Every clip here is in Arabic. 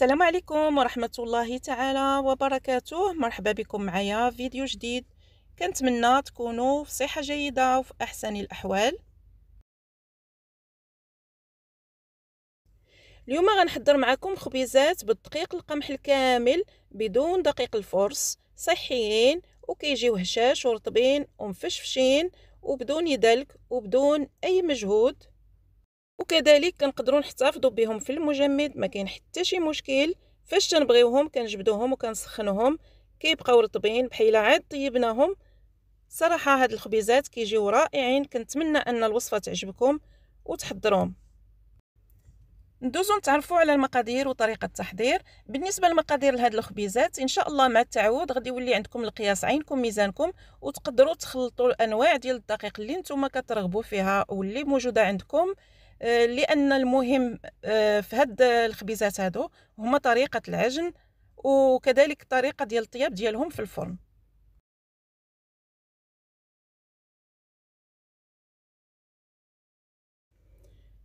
السلام عليكم ورحمة الله تعالى وبركاته. مرحبا بكم معايا فيديو جديد. كنتمنى تكونوا في صحة جيدة وفي أحسن الأحوال. اليوم غنحضر معكم خبيزات بالدقيق القمح الكامل بدون دقيق الفرص صحيين وكيجيو هشاش ورطبين ومفشفشين وبدون يدلك وبدون أي مجهود. وكذلك كنقدروا نحتفظوا بهم في المجمد ما كاين حتى شي مشكل. فاش تنبغيوهم كنجبدوهم وكنسخنوهم كيبقاو رطبين بحال عاد طيبناهم. صراحة هاد الخبيزات كيجيو رائعين كنتمنى أن الوصفة تعجبكم وتحضروهم ندوزو نتعرفوا على المقادير وطريقة التحضير. بالنسبة للمقادير لهاد الخبيزات إن شاء الله مع التعود غادي يولي عندكم القياس عينكم ميزانكم وتقدروا تخلطوا الأنواع ديال الدقيق اللي نتوما كترغبوا فيها واللي موجودة عندكم. لأن المهم آه، في هاد الخبيزات هادو هما طريقة العجن وكذلك طريقة ديال الطياب ديالهم في الفرن.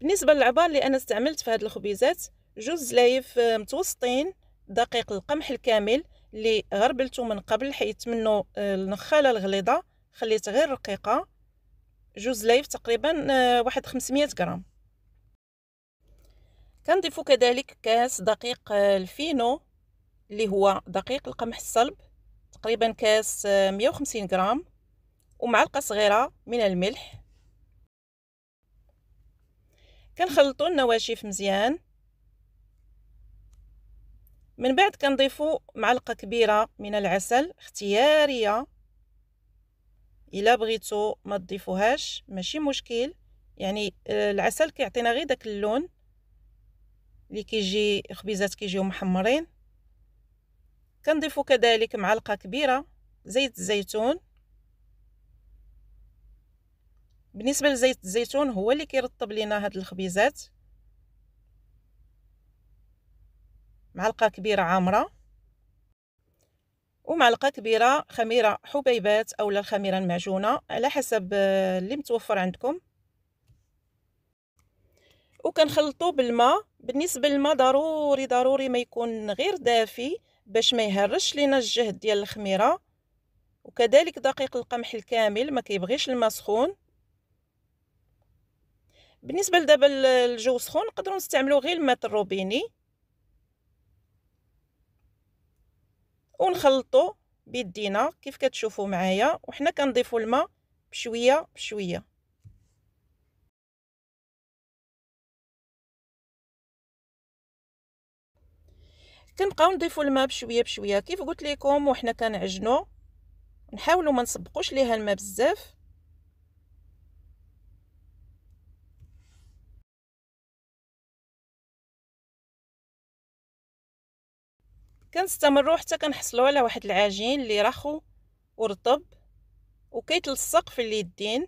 بالنسبة للعبار اللي أنا استعملت في هاد الخبيزات جوج زلايف آه، متوسطين دقيق القمح الكامل اللي غربلته من قبل حيت منه النخالة الغليظة خليت غير رقيقة. جوج زلايف تقريبا واحد 500 غرام. كنضيفو كذلك كاس دقيق الفينو اللي هو دقيق القمح الصلب تقريبا كاس 150 غرام ومعلقة صغيرة من الملح. كنخلطو النواشف مزيان. من بعد كنضيفو معلقة كبيرة من العسل اختيارية. إلا بغيتو ما تضيفوهاش ماشي مشكل. يعني آه، العسل كيعطينا غير داك اللون. اللي كيجي خبيزات كيجيو محمرين. كنضيفو كذلك معلقة كبيرة زيت الزيتون. بالنسبة لزيت الزيتون هو اللي كيرطب لينا هاد الخبيزات. معلقة كبيرة عامرة. ومعلقة كبيرة خميرة حبيبات أولا الخميره المعجونة على حسب اللي متوفر عندكم. وكنخلطو بالماء. بالنسبة للماء ضروري ضروري ما يكون غير دافي باش ما يهرش لينا الجهد ديال الخميرة. وكذلك دقيق القمح الكامل ما كيبغيش الماء سخون. بالنسبة لدابا الجو سخون نقدروا نستعملوا غير الماء الروبيني. ونخلطو بيدينا كيف كتشوفوا معايا. وحنا كنضيفوا الماء بشوية بشوية. كنبقاو نضيفوا الماء بشوية بشوية. كيف قلت لكم وحنا كنعجنوا نحاولوا ما نسبقوش ليها الماء بزاف. كنستمروا حتى كنحصلوا على واحد العجين اللي رخو ورطب وكيتلصق في اليدين.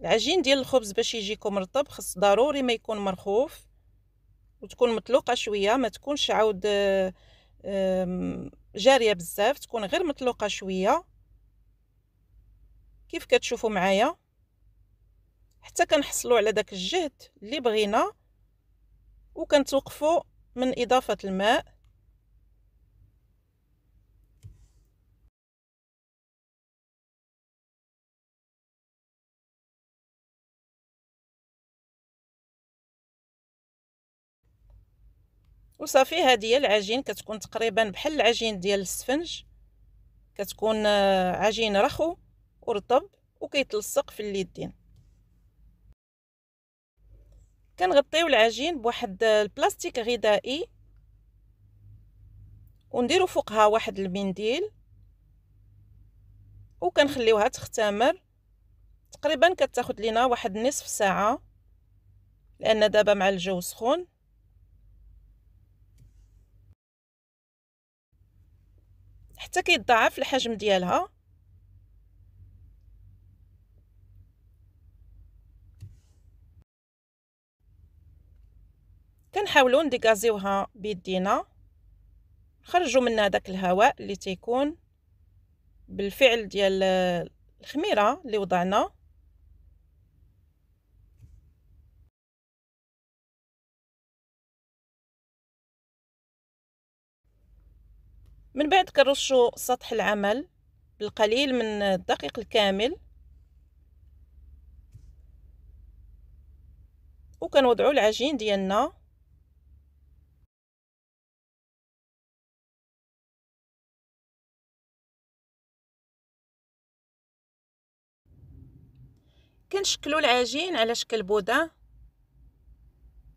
العجين ديال الخبز باش يجيكم رطب خص ضروري ما يكون مرخوف وتكون مطلوقة شوية ما تكونش عاود جارية بزاف تكون غير مطلوقة شوية. كيف كتشوفوا معايا؟ حتى كنحصلوا على داك الجهد اللي بغينا وكنتوقفوا من إضافة الماء. وصافي هذه هي العجين كتكون تقريبا بحال العجين ديال السفنج. كتكون آه، عجين رخو ورطب وكيتلصق في اليدين. كنغطيو العجين بواحد البلاستيك غذائي ونديرو فوقها واحد المنديل وكنخليوها تختمر. تقريبا كتاخد لينا واحد نصف ساعة لأن دابا مع الجو سخون. حتى كيتضاعف الحجم ديالها. كنحاولوا نديكازيوها بيدينا. نخرجوا منها داك الهواء اللي تيكون بالفعل ديال الخميرة اللي وضعنا. من بعد كنرشوا سطح العمل بالقليل من الدقيق الكامل. وكنوضعوا العجين ديالنا. كنشكلوا العجين على شكل بودان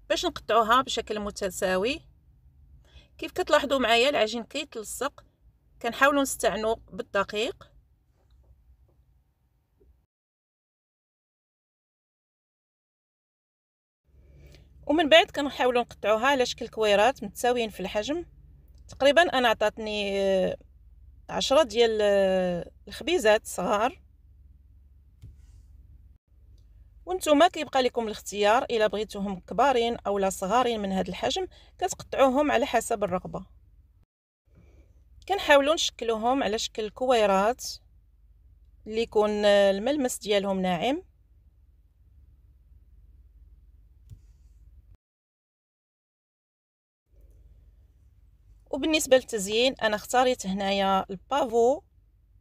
باش نقطعوها بشكل متساوي. كيف كتلاحظوا معايا العجين كيتلصق؟ كنحاولوا نستعنوا بالدقيق. ومن بعد كنحاولوا نقطعوها على شكل كويرات متساويين في الحجم. تقريبا أنا عطاتني عشرة ديال الخبيزات صغار. وأنتم كيبقى لكم الاختيار إلا بغيتوهم كبارين اولا صغارين من هذا الحجم كتقطعوهم على حسب الرغبة. كنحاولوا نشكلوهم على شكل كويرات اللي يكون الملمس ديالهم ناعم. وبالنسبة للتزيين أنا اختاريت هنايا البافو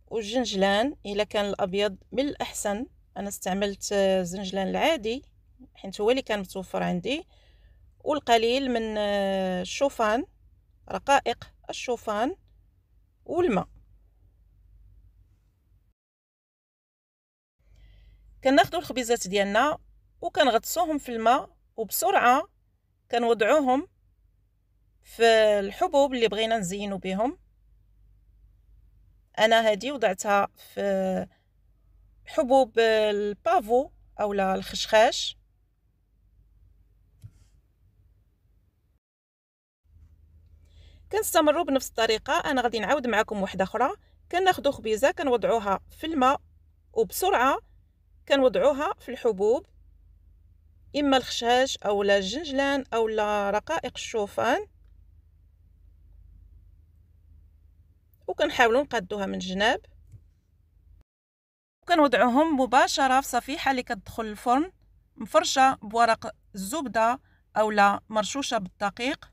والجنجلان إلا كان الأبيض من الأحسن. أنا استعملت الزنجلان العادي حيت هو اللي كان متوفر عندي والقليل من الشوفان رقائق الشوفان والماء. كناخذوا الخبيزات ديالنا وكنغطسوهم في الماء وبسرعة كنوضعوهم في الحبوب اللي بغينا نزينوا بهم أنا هذه وضعتها في حبوب البافو اولا الخشخاش. كنستمروا بنفس الطريقة أنا غادي نعاود معكم واحدة أخرى. كناخذوا خبيزة كنوضعوها في الماء وبسرعة. كنوضعوها في الحبوب إما الخشاش اولا الجنجلان اولا رقائق الشوفان. وكنحاولوا نقادوها من الجناب. وكنوضعوهم مباشرة في صفيحة اللي كتدخل الفرن. مفرشة بورق الزبده اولا مرشوشة بالدقيق.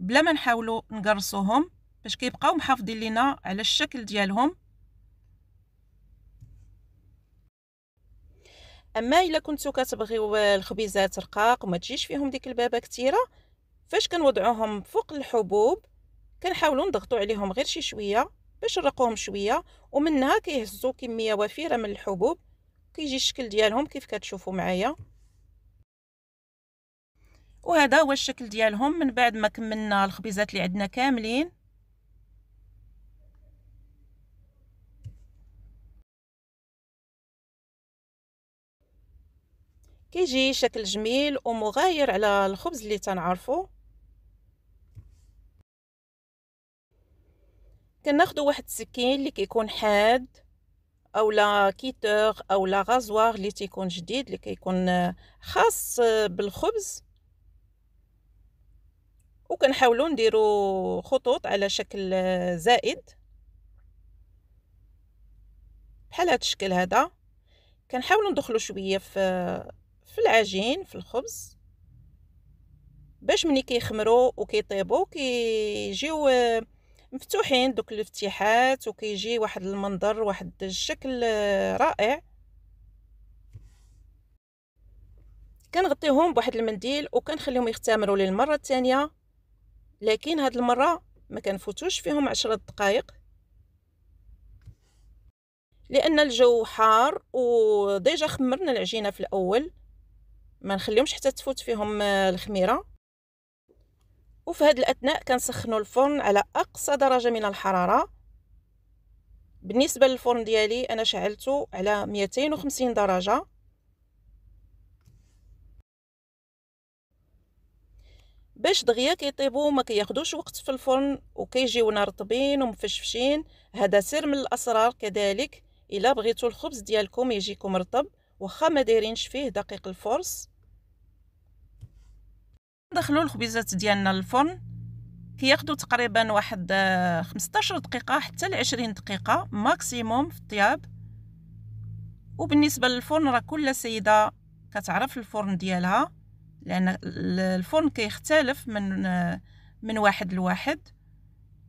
بلا ما نحاولوا نقرصوهم باش كيبقاو محافظين لينا على الشكل ديالهم. أما إلا كنتو كتبغيو الخبيزات رقاق وما تجيش فيهم ديك البابة كثيره فاش كنوضعوهم فوق الحبوب كنحاولوا نضغطوا عليهم غير شي شوية. باش نرقوهم شوية ومنها كيهزوا كمية وفيرة من الحبوب. كيجي الشكل ديالهم كيف كتشوفوا معايا. وهذا هو الشكل ديالهم من بعد ما كملنا الخبيزات اللي عندنا كاملين. كيجي شكل جميل ومغاير على الخبز اللي تنعرفو. كناخدو واحد السكين اللي كيكون حاد اولا cutter اولا rasoir اللي تيكون جديد اللي كيكون خاص بالخبز. وكنحاولوا نديروا خطوط على شكل زائد. بحال هذا الشكل هذا كنحاولوا ندخلوا شوية في في العجين في الخبز باش ملي كيخمروا وكيطيبوا كيجيو مفتوحين دوك الافتتاحات وكيجي واحد المنظر واحد الشكل رائع. كنغطيهم بواحد المنديل وكنخليهم يختمروا للمره الثانية لكن هاد المرة ما كنفوتوش فيهم عشرة دقائق لأن الجو حار وديجا خمرنا العجينة في الأول. ما نخليهمش حتى تفوت فيهم الخميرة. وفي هذا الأثناء كنسخنوا الفرن على أقصى درجة من الحرارة. بالنسبة للفرن ديالي أنا شعلته على 250 درجة. باش دغيا كيطيبوا ما كياخدوش وقت في الفرن وكيجيونا رطبين ومفشفشين هذا سر من الأسرار كذلك. إلا بغيتوا الخبز ديالكم يجيكم رطب واخا ما دايرينش فيه دقيق الفرص ندخلوا الخبيزات ديالنا للفرن. كياخدوا تقريبا واحد 15 دقيقة حتى ل 20 دقيقة ماكسيموم في الطياب. وبالنسبة للفرن راه كل سيدة كتعرف الفرن ديالها لأن الفرن كيختلف من من واحد لواحد.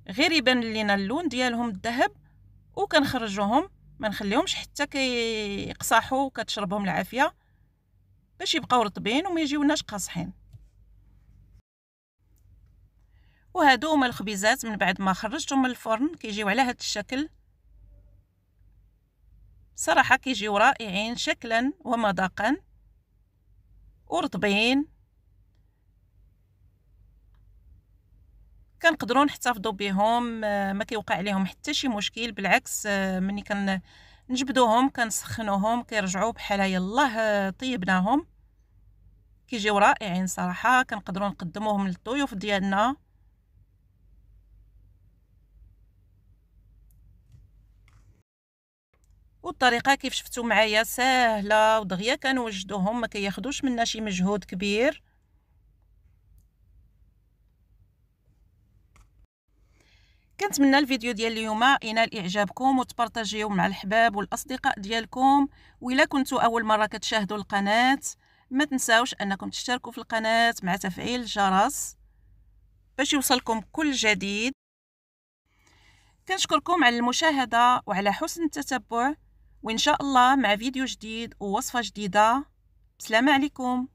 غير يبان لينا اللون ديالهم الذهب وكنخرجوهم ما نخليهمش حتى كيقصحوا وكتشربهم العافية باش يبقاو رطبين وما يجيوناش قاصحين. وهادو هما الخبيزات من بعد ما خرجتهم من الفرن كيجيو على هذا الشكل. صراحة كيجيو رائعين شكلا ومذاقا ورطبين. كنقدروا نحتفظوا بهم ما كيوقع عليهم حتى شي مشكل بالعكس ملي كن نجبدوهم كنسخنوهم كيرجعوا بحال يلاه طيبناهم. كيجيو رائعين صراحة كنقدروا نقدموهم للضيوف ديالنا. والطريقة كيف شفتوا معايا سهلة ودغيا كنوجدوهم ما كياخذوش منا شي مجهود كبير. كنتمنى الفيديو ديال اليوم ينال إعجابكم وتبارطاجيوه مع الحباب والأصدقاء ديالكم. وإلا كنتوا أول مرة كتشاهدوا القناة ما تنساوش أنكم تشتركوا في القناة مع تفعيل الجرس باش يوصلكم كل جديد. كنشكركم على المشاهدة وعلى حسن التتبع. وإن شاء الله مع فيديو جديد ووصفة جديدة. بسلام عليكم.